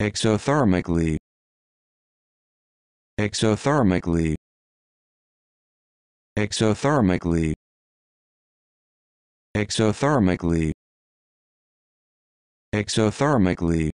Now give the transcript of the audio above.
exothermically. Exothermically. Exothermically. Exothermically. Exothermically.